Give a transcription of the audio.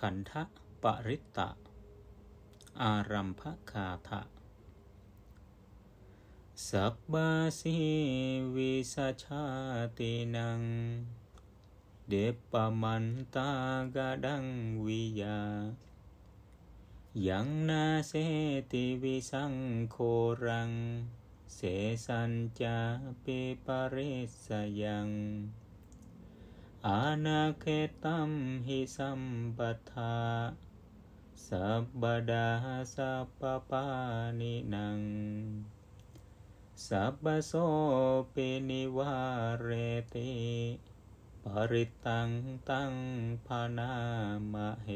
ขันธปริตตะ อารัมภคาถะสับบาสีวิสชาตินัง เดปมันตากาดังวิยา ยังนาเสติวิสังโครัง เสสัญจาปิปริสยังอานาเกตัมหิสัมปัทธาสับบดาสัพปปานินังสัพพโสปินิวาเรติปริตัง අනකතම් හි සම්පතා සබ්බඩා සපපානිනං සබ්බසෝපි නිවාරේතේ පරිත්තං තං පනාමහේ